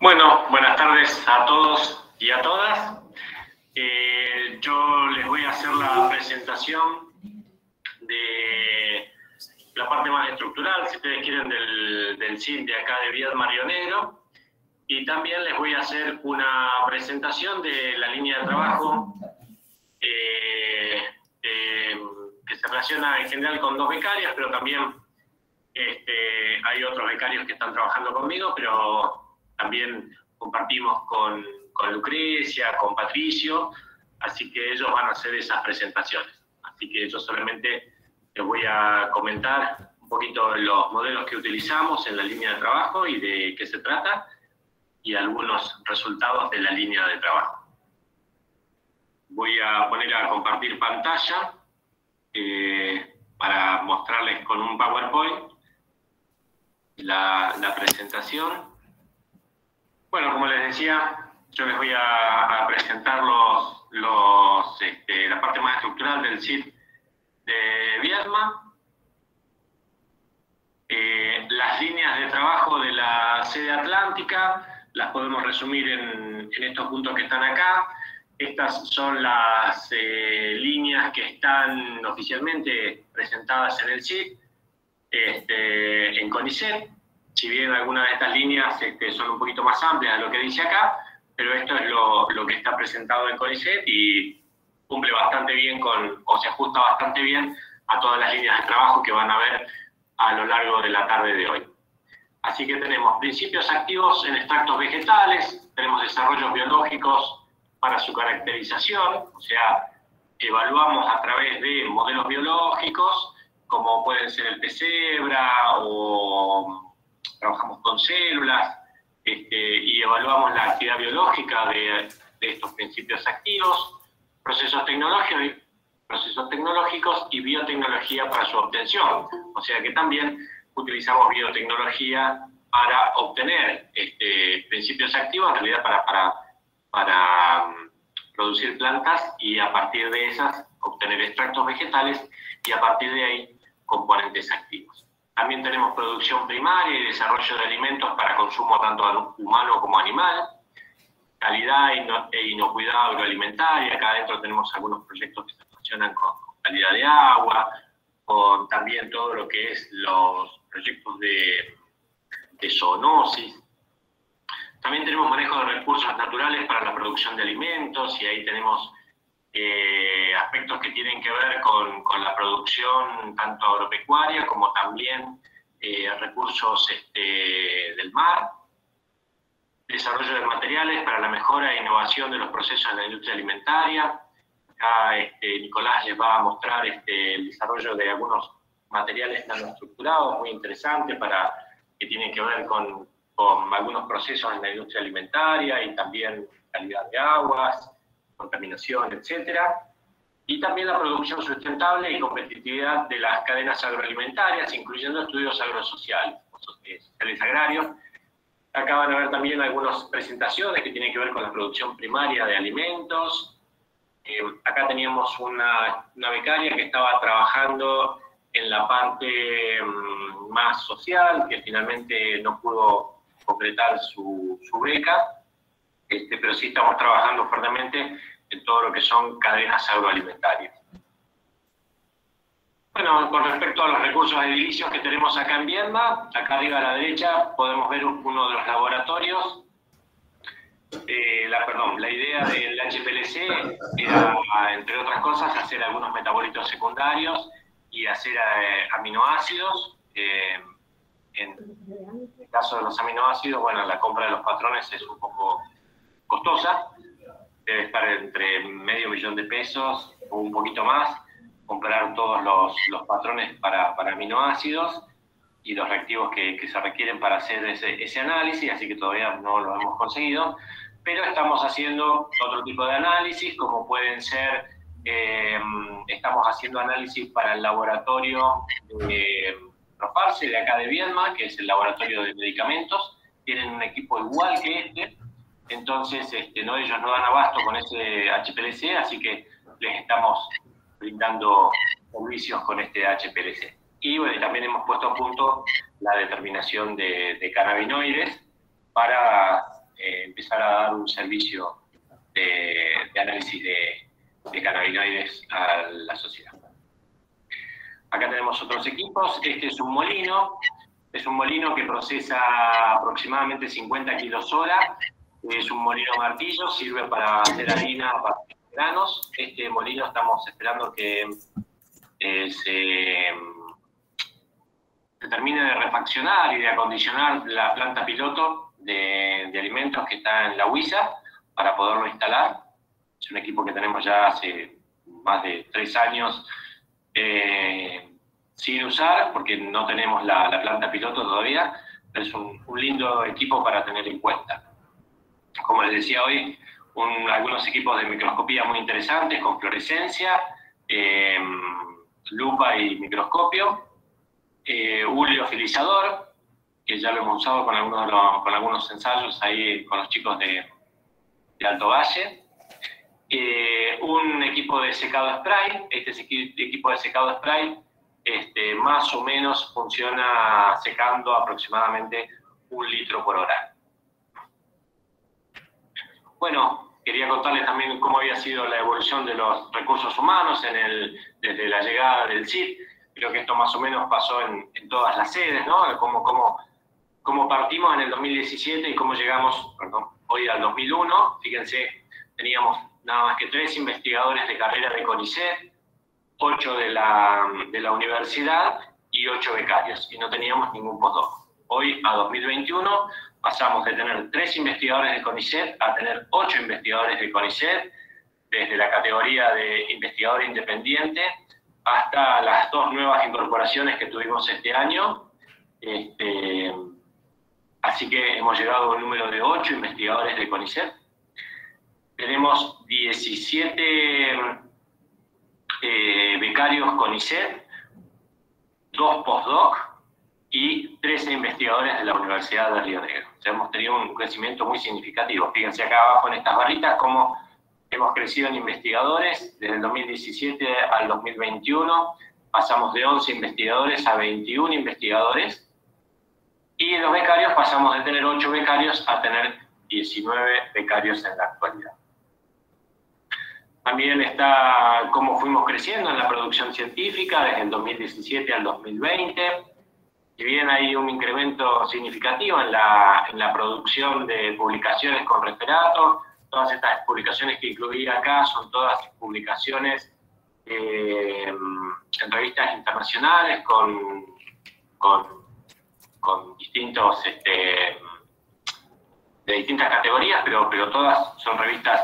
Bueno, buenas tardes a todos y a todas. Eh, yo les voy a hacer la presentación de la parte más estructural, si ustedes quieren, del, del CIN de acá de Vías Marionero. Y también les voy a hacer una presentación de la línea de trabajo eh, eh, que se relaciona en general con dos becarias, pero también este, hay otros becarios que están trabajando conmigo, pero también compartimos con, con Lucrecia, con Patricio, así que ellos van a hacer esas presentaciones. Así que yo solamente les voy a comentar un poquito los modelos que utilizamos en la línea de trabajo y de qué se trata, y algunos resultados de la línea de trabajo. Voy a poner a compartir pantalla eh, para mostrarles con un PowerPoint la, la presentación. Bueno, como les decía, yo les voy a, presentar los, este, la parte más estructural del SIT de Viedma. Eh, las líneas de trabajo de la sede atlántica las podemos resumir en, estos puntos que están acá. Estas son las eh, líneas que están oficialmente presentadas en el SIT, este, en CONICET si bien algunas de estas líneas este, son un poquito más amplias de lo que dice acá, pero esto es lo, lo que está presentado en CONICET y cumple bastante bien con, o se ajusta bastante bien a todas las líneas de trabajo que van a ver a lo largo de la tarde de hoy. Así que tenemos principios activos en extractos vegetales, tenemos desarrollos biológicos para su caracterización, o sea, evaluamos a través de modelos biológicos, como pueden ser el pesebra o trabajamos con células este, y evaluamos la actividad biológica de, estos principios activos, procesos tecnológicos, procesos tecnológicos y biotecnología para su obtención. O sea que también utilizamos biotecnología para obtener este, principios activos, en realidad para, para, para um, producir plantas y a partir de esas obtener extractos vegetales y a partir de ahí componentes activos. También tenemos producción primaria y desarrollo de alimentos para consumo tanto humano como animal, calidad e inocuidad agroalimentaria. Acá adentro tenemos algunos proyectos que se relacionan con, calidad de agua, con también todo lo que es los proyectos de, de zoonosis. También tenemos manejo de recursos naturales para la producción de alimentos y ahí tenemos eh, aspectos que tienen que ver con, con, la producción tanto agropecuaria como también eh, recursos este, del mar, desarrollo de materiales para la mejora e innovación de los procesos en la industria alimentaria. Acá este, Nicolás les va a mostrar este, el desarrollo de algunos materiales nanoestructurados muy interesantes para, que tienen que ver con, con algunos procesos en la industria alimentaria y también calidad de aguas, contaminación, etcétera. Y también la producción sustentable y competitividad de las cadenas agroalimentarias, incluyendo estudios agrosociales, sociales agrarios. Acá van a ver también algunas presentaciones que tienen que ver con la producción primaria de alimentos. Eh, acá teníamos una, una, becaria que estaba trabajando en la parte mm, más social, que finalmente no pudo concretar su, su beca, este, pero sí estamos trabajando fuertemente en todo lo que son cadenas agroalimentarias. Bueno, con respecto a los recursos edilicios que tenemos acá en Viedma, acá arriba a la derecha podemos ver uno de los laboratorios. Eh, la, perdón, la idea del HPLC era, entre otras cosas, hacer algunos metabolitos secundarios y hacer eh, aminoácidos. Eh, en el caso de los aminoácidos, bueno, la compra de los patrones es un poco costosa, debe estar entre medio millón de pesos o un poquito más, comprar todos los, los patrones para, para, aminoácidos y los reactivos que, que se requieren para hacer ese, ese, análisis, así que todavía no lo hemos conseguido, pero estamos haciendo otro tipo de análisis, como pueden ser, eh, estamos haciendo análisis para el laboratorio de Profarse, de acá de Viedma, que es el laboratorio de medicamentos, tienen un equipo igual que este, entonces este, no, ellos no dan abasto con ese HPLC, así que les estamos brindando servicios con este HPLC. Y bueno, también hemos puesto a punto la determinación de, cannabinoides para empezar a dar un servicio de, análisis de, de cannabinoides a la sociedad. Acá tenemos otros equipos. Este es un molino. Es un molino que procesa aproximadamente 50 kilos hora. Es un molino martillo, sirve para hacer harina para granos. Este molino estamos esperando que eh, se, termine de refaccionar y de acondicionar la planta piloto de, alimentos que está en la Huiza para poderlo instalar. Es un equipo que tenemos ya hace más de tres años eh, sin usar porque no tenemos la, planta piloto todavía, es un, lindo equipo para tener en cuenta. Como les decía hoy, algunos equipos de microscopía muy interesantes con fluorescencia, em, lupa y microscopio, eh, que ya lo hemos usado con algunos, con algunos ensayos ahí con los chicos de, de Alto Valle, eh, un equipo de secado spray, este equipo de secado spray este, más o menos funciona secando aproximadamente un litro por hora. Bueno, quería contarles también cómo había sido la evolución de los recursos humanos en el, desde la llegada del CID. Creo que esto más o menos pasó en, todas las sedes, ¿no? Cómo, cómo, cómo partimos en el 2017 y cómo llegamos perdón, hoy al 2001. Fíjense, teníamos nada más que tres investigadores de carrera de CONICET, ocho de la, de la universidad y ocho becarios, y no teníamos ningún postdoc. Hoy, a 2021, pasamos de tener tres investigadores de CONICET a tener ocho investigadores de CONICET, desde la categoría de investigador independiente hasta las dos nuevas incorporaciones que tuvimos este año. Este, así que hemos llegado a un número de ocho investigadores de CONICET tenemos 17 eh, becarios con ICET, dos postdoc y 13 investigadores de la Universidad de Río Negro. O sea, hemos tenido un crecimiento muy significativo. Fíjense acá abajo en estas barritas cómo hemos crecido en investigadores desde el 2017 al 2021. Pasamos de 11 investigadores a 21 investigadores. Y en los becarios pasamos de tener 8 becarios a tener 19 becarios en la actualidad. También está cómo fuimos creciendo en la producción científica desde el 2017 al 2020. Si bien hay un incremento significativo en la, en la producción de publicaciones con referato, todas estas publicaciones que incluí acá son todas publicaciones eh, en revistas internacionales con, con, con distintos, este, de distintas categorías, pero, pero todas son revistas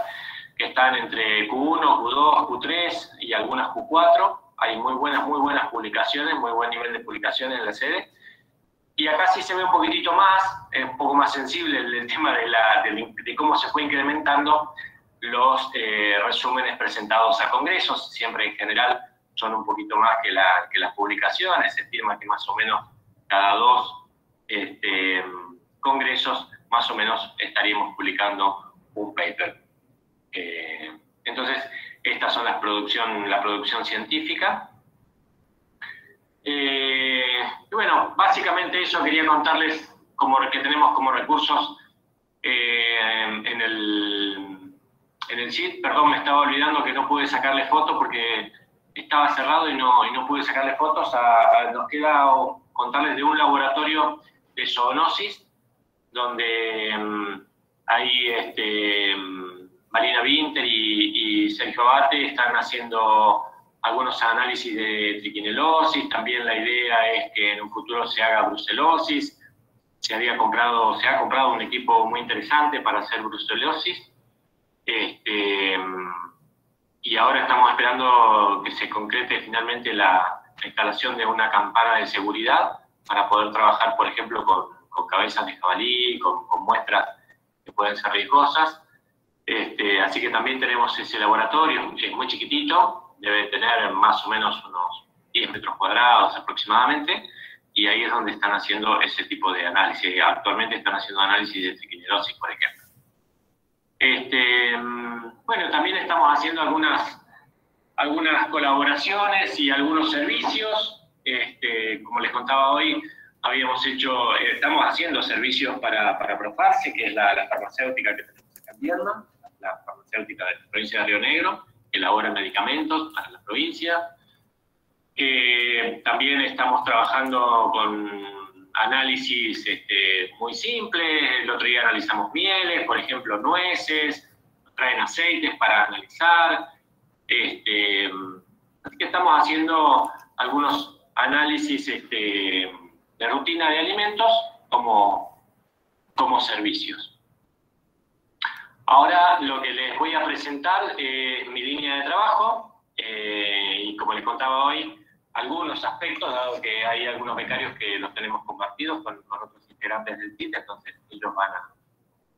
que están entre Q1, Q2, Q3 y algunas Q4. Hay muy buenas, muy buenas publicaciones, muy buen nivel de publicaciones en la sede. Y acá sí se ve un poquitito más, un poco más sensible el, tema de, la, de, cómo se fue incrementando los eh, resúmenes presentados a congresos. Siempre en general son un poquito más que las publicaciones. Se estima que más o menos cada dos este, congresos más o menos estaríamos publicando un paper. Eh, entonces, estas son las producción, la producción científica. Eh, y bueno, básicamente eso quería contarles como que tenemos como recursos eh, en, el, en el. Perdón, me estaba olvidando que no pude sacarle fotos porque estaba cerrado y no, y no pude sacarle fotos. nos queda contarles de un laboratorio de zoonosis donde mm, hay este, Marina Winter y, Sergio Abate están haciendo algunos análisis de triquinelosis, también la idea es que en un futuro se haga brucelosis, se, había comprado, se ha comprado un equipo muy interesante para hacer brucelosis, este, y ahora estamos esperando que se concrete finalmente la, instalación de una campana de seguridad para poder trabajar, por ejemplo, con, cabezas de jabalí, con, con muestras que pueden ser riesgosas, este, así que también tenemos ese laboratorio, es muy chiquitito, debe tener más o menos unos 10 metros cuadrados aproximadamente, y ahí es donde están haciendo ese tipo de análisis. Actualmente están haciendo análisis de triquinerosis, por ejemplo. Este, bueno, también estamos haciendo algunas, algunas colaboraciones y algunos servicios. Este, como les contaba hoy, habíamos hecho, eh, estamos haciendo servicios para, para Profarse, que es la, la farmacéutica que tenemos Sandierna, la farmacéutica de la provincia de Río Negro, elabora medicamentos para la provincia. también estamos trabajando con análisis este, muy simples. El otro día analizamos mieles, por ejemplo, nueces, traen aceites para analizar. Este, así que estamos haciendo algunos análisis este, de rutina de alimentos como, como servicios. Ahora lo que les voy a presentar es mi línea de trabajo eh, y como les contaba hoy, algunos aspectos, dado que hay algunos becarios que los tenemos compartidos con, otros integrantes del TIT, entonces ellos van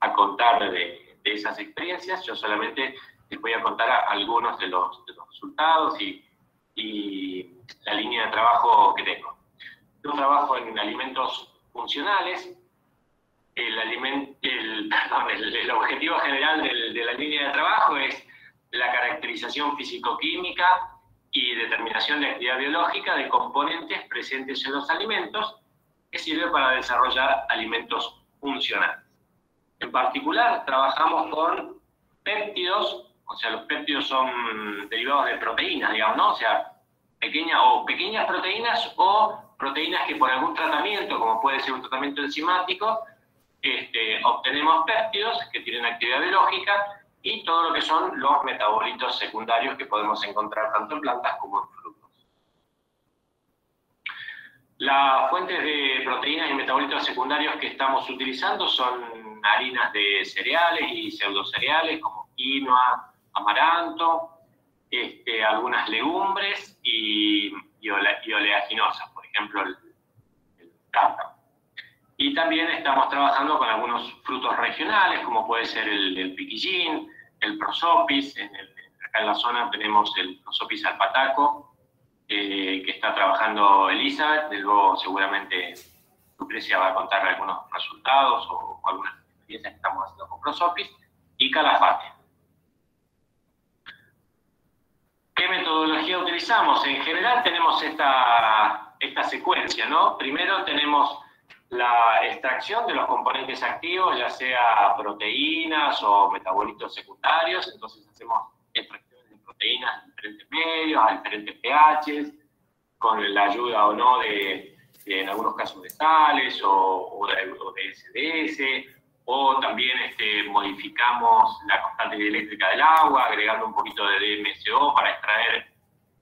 a, contar de, esas experiencias. Yo solamente les voy a contar algunos de los, resultados y, y la línea de trabajo que tengo. Yo trabajo en alimentos funcionales. El, el, objetivo general de la línea de trabajo es la caracterización físico-química y determinación de actividad biológica de componentes presentes en los alimentos que sirve para desarrollar alimentos funcionales. En particular, trabajamos con péptidos, o sea, los péptidos son derivados de proteínas, digamos, ¿no? O sea, pequeñas o pequeñas proteínas o proteínas que por algún tratamiento, como puede ser un tratamiento enzimático, este, obtenemos péptidos que tienen actividad biológica y todo lo que son los metabolitos secundarios que podemos encontrar tanto en plantas como en frutos. Las fuentes de proteínas y metabolitos secundarios que estamos utilizando son harinas de cereales y pseudocereales como quinoa, amaranto, este, algunas legumbres y, oleaginosas, por ejemplo el, el Y también estamos trabajando con algunos frutos regionales, como puede ser el, el piquillín, el prosopis. En acá en la zona tenemos el prosopis alpataco, eh, que está trabajando Elizabeth. Luego seguramente Lucrecia va a contar algunos resultados o, o algunas experiencias que estamos haciendo con prosopis. Y calafate. ¿Qué metodología utilizamos? En general tenemos esta, esta secuencia, ¿no? Primero tenemos la extracción de los componentes activos, ya sea proteínas o metabolitos secundarios, entonces hacemos extracciones de proteínas en diferentes medios, a diferentes pHs, con la ayuda o no de, en algunos casos de sales o, de, de SDS, o también este, modificamos la constante eléctrica del agua, agregando un poquito de DMSO para extraer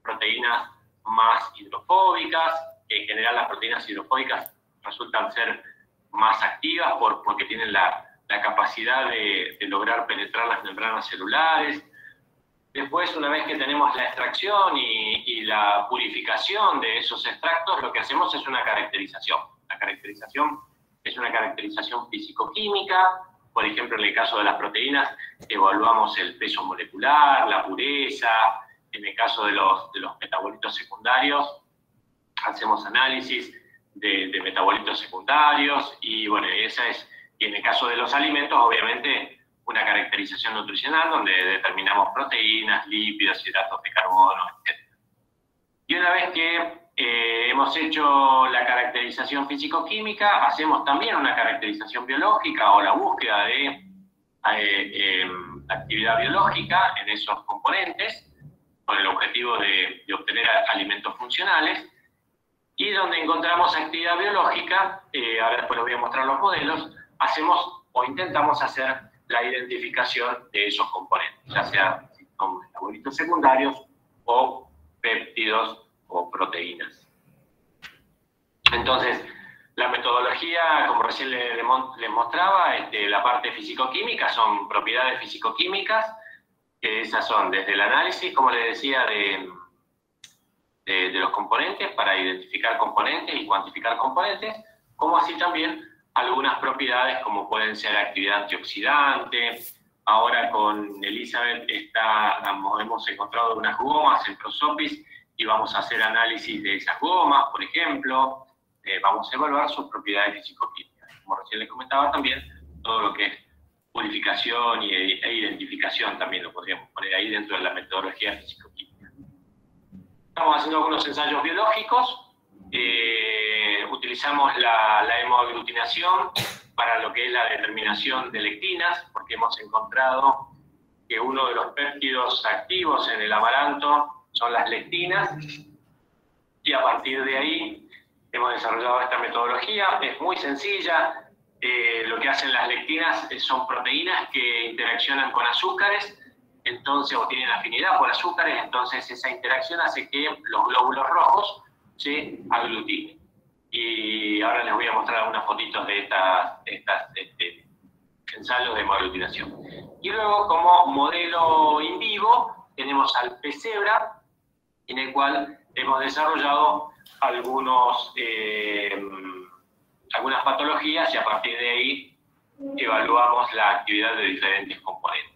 proteínas más hidrofóbicas, en general las proteínas hidrofóbicas resultan ser más activas por, porque tienen la, la capacidad de, de, lograr penetrar las membranas celulares. Después, una vez que tenemos la extracción y, y la purificación de esos extractos, lo que hacemos es una caracterización. La caracterización es una caracterización físico-química. Por ejemplo, en el caso de las proteínas, evaluamos el peso molecular, la pureza. En el caso de los, de los metabolitos secundarios, hacemos análisis de, de, metabolitos secundarios. Y bueno, esa es, y en el caso de los alimentos, obviamente, una caracterización nutricional donde determinamos proteínas, lípidos, hidratos de carbono, etc. Y una vez que eh, hemos hecho la caracterización físico-química, hacemos también una caracterización biológica o la búsqueda de eh, em, actividad biológica en esos componentes con el objetivo de, de, obtener alimentos funcionales. Y donde encontramos actividad biológica, eh, ahora después les voy a mostrar los modelos, hacemos o intentamos hacer la identificación de esos componentes, ya sea con metabolitos secundarios o péptidos o proteínas. Entonces, la metodología, como recién les, mostraba, este, la parte físico-química son propiedades físico-químicas, que esas son desde el análisis, como les decía, de, de, de, los componentes para identificar componentes y cuantificar componentes, como así también algunas propiedades como pueden ser actividad antioxidante. Ahora con Elizabeth está, hemos encontrado unas gomas en Prosopis y vamos a hacer análisis de esas gomas, por ejemplo, eh, vamos a evaluar sus propiedades físico-químicas. Como recién les comentaba también, todo lo que es purificación y, e identificación también lo podríamos poner ahí dentro de la metodología físico-química. Estamos haciendo algunos ensayos biológicos, eh, utilizamos la, la hemoaglutinación para lo que es la determinación de lectinas, porque hemos encontrado que uno de los péptidos activos en el amaranto son las lectinas, y a partir de ahí hemos desarrollado esta metodología. Es muy sencilla, eh, lo que hacen las lectinas son proteínas que interaccionan con azúcares, entonces, o tienen afinidad por azúcares, entonces esa interacción hace que los glóbulos rojos se aglutinen. Y ahora les voy a mostrar algunas fotitos de estas, este, ensayos de aglutinación. Y luego, como modelo in vivo, tenemos al pesebra, en el cual hemos desarrollado eh, algunas patologías y a partir de ahí evaluamos la actividad de diferentes componentes.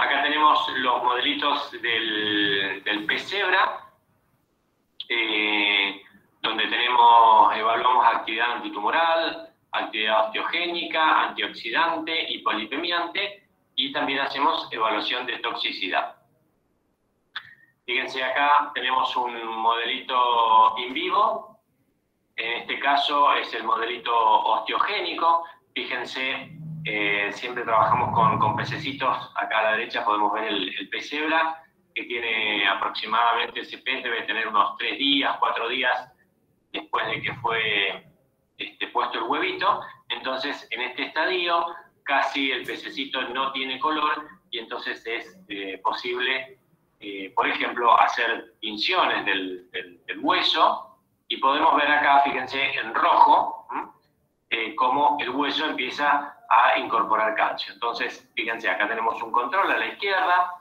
Acá tenemos los modelitos del, del eh, donde tenemos, evaluamos actividad antitumoral, actividad osteogénica, antioxidante y polipemiante, y también hacemos evaluación de toxicidad. Fíjense acá, tenemos un modelito in vivo, en este caso es el modelito osteogénico, fíjense, eh, siempre trabajamos con, con, pececitos, acá a la derecha podemos ver el, el pesebra, que tiene aproximadamente, ese pez debe tener unos tres días, cuatro días después de que fue este, puesto el huevito, entonces en este estadio casi el pececito no tiene color y entonces es eh, posible eh, por ejemplo, hacer pinciones del, hueso. Y podemos ver acá, fíjense, en rojo, cómo el hueso empieza a incorporar calcio. Entonces, fíjense, acá tenemos un control a la izquierda.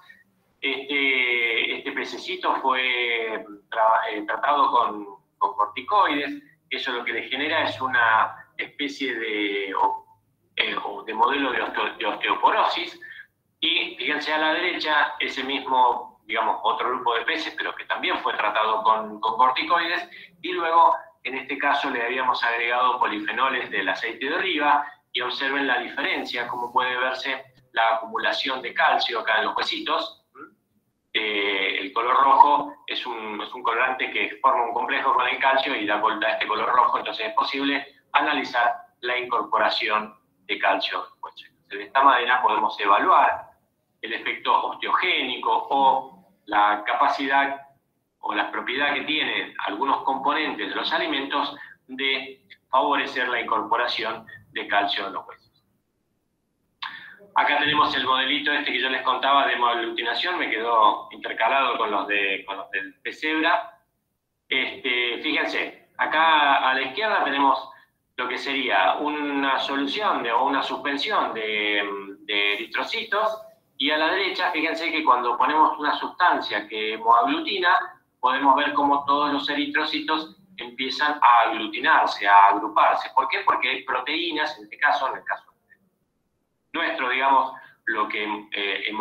Este, este pececito fue eh, tratado con, corticoides. Eso lo que le genera es una especie de, de modelo de, osteoporosis. Y fíjense a la derecha, ese mismo digamos, otro grupo de peces, pero que también fue tratado con, corticoides, y luego, en este caso, le habíamos agregado polifenoles del aceite de oliva, y observen la diferencia, como puede verse la acumulación de calcio acá en los huesitos. Eh, el color rojo es un, es un, colorante que forma un complejo con el calcio y da vuelta a este color rojo, entonces es posible analizar la incorporación de calcio. de esta manera podemos evaluar el efecto osteogénico o la capacidad o la propiedad que tienen algunos componentes de los alimentos de favorecer la incorporación de calcio en los huesos. Acá tenemos el modelito este que yo les contaba de aglutinación, me quedó intercalado con los, de, con los del pesebra. Este, fíjense, acá a la izquierda tenemos lo que sería una solución de, o una suspensión de, de eritrocitos y a la derecha, fíjense que cuando ponemos una sustancia que hemoglutina, podemos ver cómo todos los eritrocitos empiezan a aglutinarse, a agruparse. ¿Por qué? Porque hay proteínas, en este caso, en el caso nuestro, digamos, lo que eh,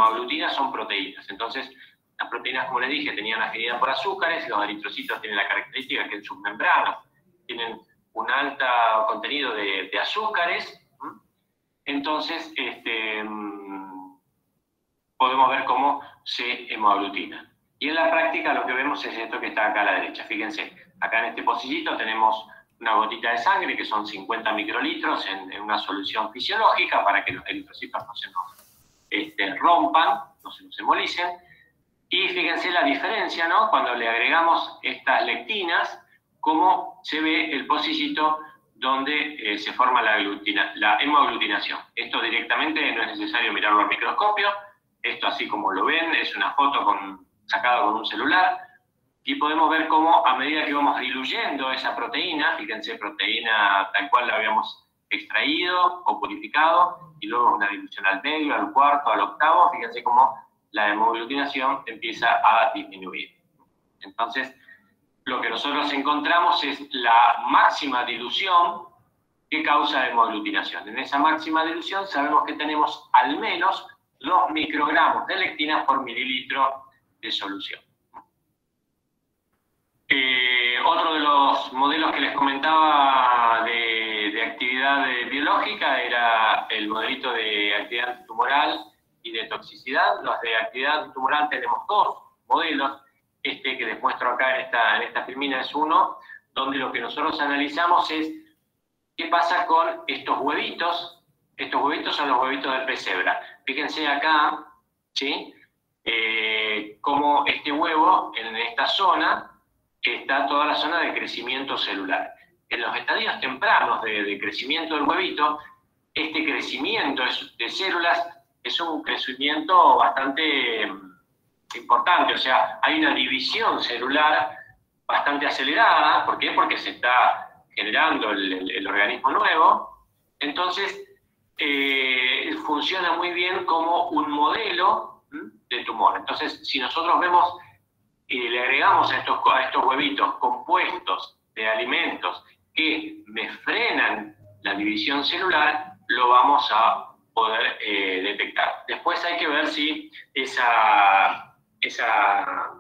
son proteínas. Entonces, las proteínas, como les dije, tenían afinidad por azúcares, los eritrocitos tienen la característica que en sus membranas tienen un alto contenido de, azúcares. Entonces, este, podemos ver cómo se hemoglutina. Y en la práctica lo que vemos es esto que está acá a la derecha. Fíjense, acá en este pocillito tenemos una gotita de sangre que son 50 microlitros en, una solución fisiológica para que los eritrocitos no se nos este, rompan, no se nos hemolicen. Y fíjense la diferencia, ¿no? Cuando le agregamos estas lectinas, cómo se ve el pocillito donde eh, se forma la, la hemoaglutinación. Esto directamente no es necesario mirarlo al microscopio, esto así como lo ven, es una foto con, sacada con un celular, y podemos ver cómo a medida que vamos diluyendo esa proteína, fíjense, proteína tal cual la habíamos extraído o purificado, y luego una dilución al medio, al cuarto, al octavo, fíjense cómo la hemoglutinación empieza a disminuir. Entonces, lo que nosotros encontramos es la máxima dilución que causa hemoglutinación. En esa máxima dilución sabemos que tenemos al menos los microgramos de lectina por mililitro solución. Eh, otro de los modelos que les comentaba de, actividad biológica era el modelito de actividad tumoral y de toxicidad. Los de actividad tumoral tenemos dos modelos. Este que les muestro acá en esta, en esta filmina es uno, donde lo que nosotros analizamos es ¿Qué pasa con estos huevitos? Estos huevitos son los huevitos del pesebra. Fíjense acá, ¿sí? Eh, como este huevo en esta zona está toda la zona de crecimiento celular. En los estadios tempranos de, crecimiento del huevito, este crecimiento de células es un crecimiento bastante mm, importante, o sea, hay una división celular bastante acelerada, ¿por qué? Porque se está generando el, organismo nuevo, entonces eh, funciona muy bien como un modelo de tumor. Entonces, si nosotros vemos y le agregamos a estos, a estos huevitos compuestos de alimentos que me frenan la división celular, lo vamos a poder eh, detectar. Después hay que ver si esa, esa,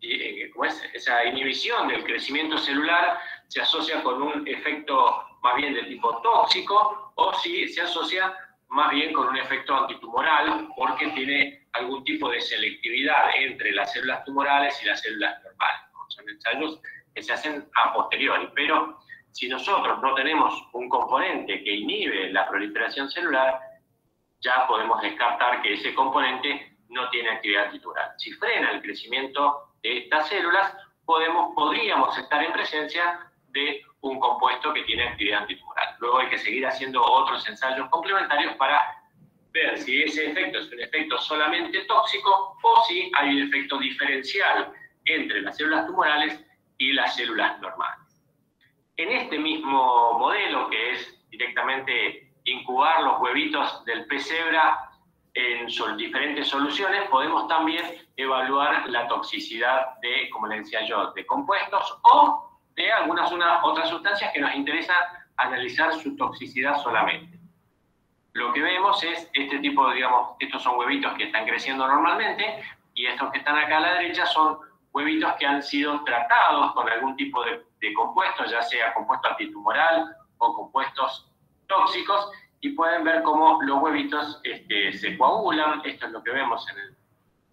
eh, esa inhibición del crecimiento celular se asocia con un efecto más bien de tipo tóxico o si se asocia más bien con un efecto antitumoral porque tiene algún tipo de selectividad entre las células tumorales y las células normales. Son ensayos que se hacen a posteriori, pero si nosotros no tenemos un componente que inhibe la proliferación celular, ya podemos descartar que ese componente no tiene actividad antitumoral. Si frena el crecimiento de estas células, podemos, podríamos estar en presencia de un compuesto que tiene actividad antitumoral. Luego hay que seguir haciendo otros ensayos complementarios para ver si ese efecto es un efecto solamente tóxico o si hay un efecto diferencial entre las células tumorales y las células normales. En este mismo modelo, que es directamente incubar los huevitos del pez cebra en diferentes soluciones, podemos también evaluar la toxicidad de, como le decía yo, de compuestos o de algunas otras sustancias que nos interesa analizar su toxicidad solamente. Lo que vemos es este tipo, digamos, estos son huevitos que están creciendo normalmente y estos que están acá a la derecha son huevitos que han sido tratados con algún tipo de, de compuesto, ya sea compuesto antitumoral o compuestos tóxicos, y pueden ver cómo los huevitos este, se coagulan, esto es lo que vemos en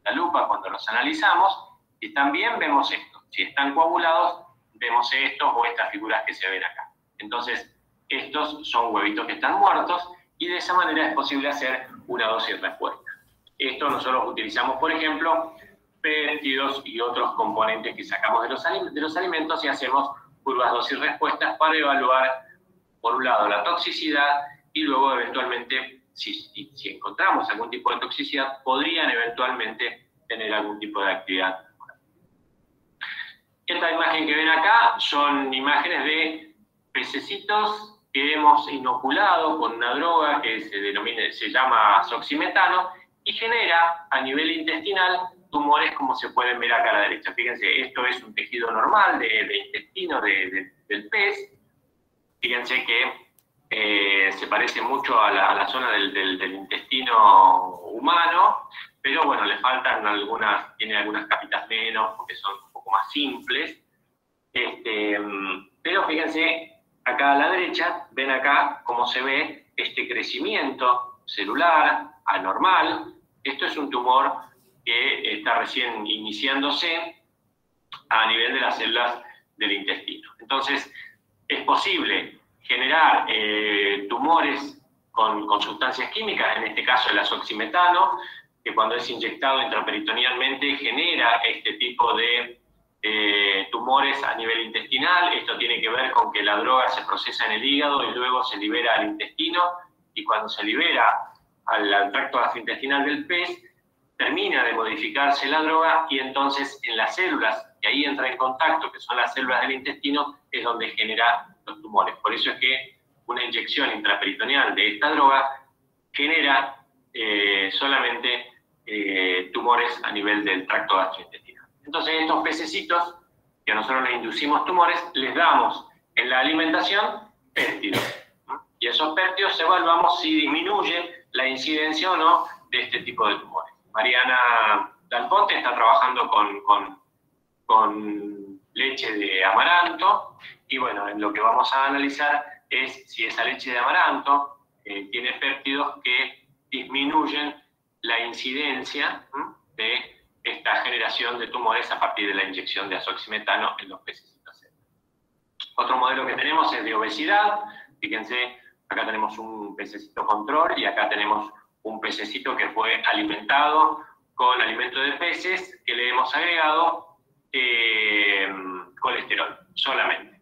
la lupa cuando los analizamos, y también vemos esto, si están coagulados vemos estos o estas figuras que se ven acá. Entonces, estos son huevitos que están muertos y de esa manera es posible hacer una dosis respuesta. Esto nosotros utilizamos, por ejemplo, péptidos y otros componentes que sacamos de los, de los alimentos y hacemos curvas dosis respuestas para evaluar, por un lado, la toxicidad y luego, eventualmente, si, si encontramos algún tipo de toxicidad, podrían eventualmente tener algún tipo de actividad esta imagen que ven acá son imágenes de pececitos que hemos inoculado con una droga que se, denomina, se llama soximetano y genera a nivel intestinal tumores como se pueden ver acá a la derecha. Fíjense, esto es un tejido normal de, intestino del pez. Fíjense que eh, se parece mucho a la, zona del, del, intestino humano, pero bueno, le faltan algunas, tiene algunas capitas menos porque son más simples. Este, pero fíjense, acá a la derecha, ven acá cómo se ve este crecimiento celular anormal. Esto es un tumor que está recién iniciándose a nivel de las células del intestino. Entonces, es posible generar eh, tumores con, con, sustancias químicas, en este caso el azoximetano, que cuando es inyectado intraperitonealmente genera este tipo de eh, tumores a nivel intestinal. Esto tiene que ver con que la droga se procesa en el hígado y luego se libera al intestino y cuando se libera al, tracto gastrointestinal del pez, termina de modificarse la droga y entonces en las células que ahí entra en contacto, que son las células del intestino, es donde genera los tumores. Por eso es que una inyección intraperitoneal de esta droga genera eh, solamente eh, tumores a nivel del tracto gastrointestinal. Entonces estos pececitos, que nosotros les inducimos tumores, les damos en la alimentación pértidos. Y esos pértidos evaluamos si disminuye la incidencia o no de este tipo de tumores. Mariana Dalponte está trabajando con, con, leche de amaranto y bueno, lo que vamos a analizar es si esa leche de amaranto eh, tiene pértidos que disminuyen la incidencia de esta generación de tumores a partir de la inyección de azoximetano en los peces. Otro modelo que tenemos es de obesidad, Fíjense, acá tenemos un pececito control y acá tenemos un pececito que fue alimentado con alimento de peces que le hemos agregado eh, colesterol solamente.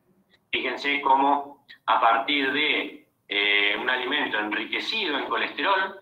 Fíjense cómo a partir de eh, un alimento enriquecido en colesterol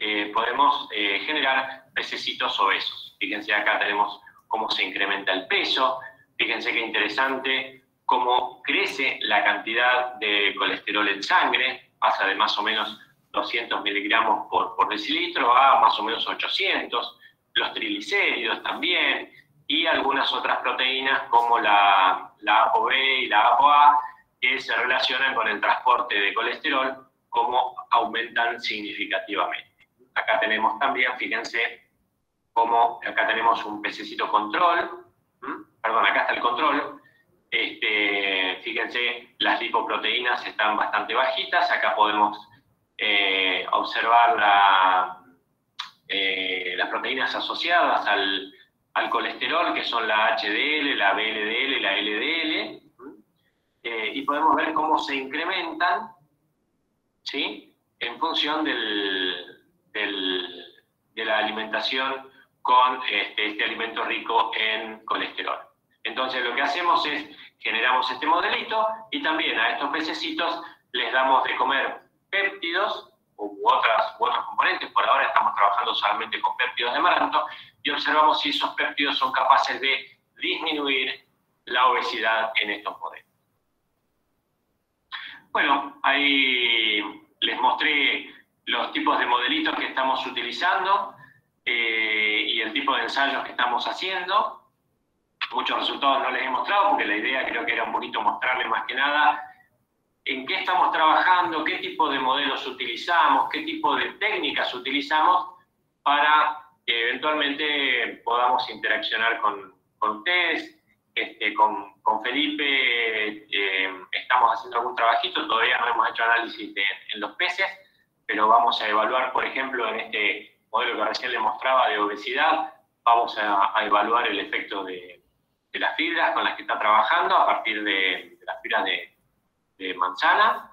eh, podemos generar pececitos obesos. Fíjense acá tenemos cómo se incrementa el peso, fíjense qué interesante cómo crece la cantidad de colesterol en sangre, pasa de más o menos 200 miligramos por, por decilitro a más o menos 800, los triglicéridos también, y algunas otras proteínas como la, la ApoB y la ApoA, que se relacionan con el transporte de colesterol, como aumentan significativamente. Acá tenemos también, fíjense, como acá tenemos un pececito control, perdón, acá está el control, este, fíjense, las lipoproteínas están bastante bajitas, acá podemos eh, observar eh, las proteínas asociadas al, colesterol, que son la HDL, la BLDL la LDL, eh, y podemos ver cómo se incrementan ¿sí? en función del, de la alimentación con este, este alimento rico en colesterol. Entonces lo que hacemos es generamos este modelito y también a estos pececitos les damos de comer péptidos u, otras, u otros componentes. Por ahora estamos trabajando solamente con péptidos de amaranto y observamos si esos péptidos son capaces de disminuir la obesidad en estos modelos. Bueno, ahí les mostré los tipos de modelitos que estamos utilizando eh, y el tipo de ensayos que estamos haciendo. Muchos resultados no les he mostrado porque la idea creo que era un poquito mostrarles más que nada en qué estamos trabajando, qué tipo de modelos utilizamos, qué tipo de técnicas utilizamos para que eventualmente podamos interaccionar con, con ustedes. Este, con, Felipe eh, estamos haciendo algún trabajito, todavía no hemos hecho análisis en los peces, pero vamos a evaluar, por ejemplo, en este modelo que recién le mostraba de obesidad, vamos a, evaluar el efecto de, las fibras con las que está trabajando a partir de, las fibras de, manzana,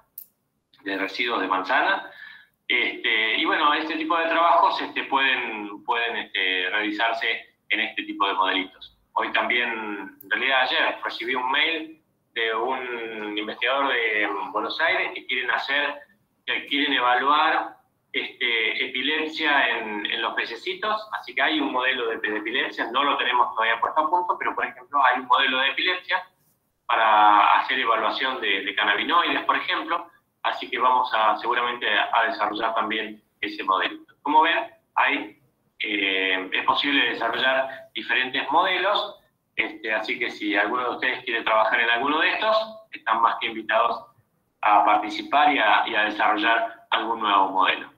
de residuos de manzana. Este, y bueno, este tipo de trabajos este, pueden, pueden este, realizarse en este tipo de modelitos. Hoy también, en realidad ayer, recibí un mail de un investigador de Buenos Aires que quieren hacer, que quieren evaluar este, epilepsia en, los pececitos, así que hay un modelo de, epilepsia, no lo tenemos todavía puesto a punto, pero por ejemplo hay un modelo de epilepsia para hacer evaluación de, cannabinoides, por ejemplo, así que vamos a seguramente a, desarrollar también ese modelo. Como ven, eh, es posible desarrollar diferentes modelos, este, así que si alguno de ustedes quiere trabajar en alguno de estos, están más que invitados a participar y a desarrollar algún nuevo modelo.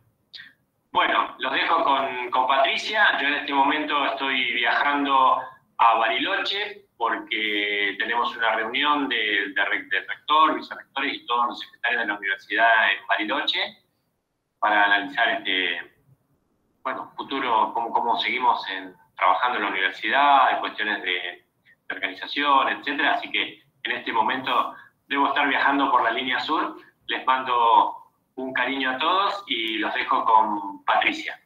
Bueno, los dejo con, Patricia. Yo en este momento estoy viajando a Bariloche porque tenemos una reunión de, de, rector, vicerrectores y todos los secretarios de la universidad en Bariloche para analizar este, bueno, futuro, cómo, cómo seguimos trabajando en la universidad, en cuestiones de, de organización, etcétera. Así que en este momento debo estar viajando por la línea sur. Les mando un cariño a todos y los dejo con Patricia.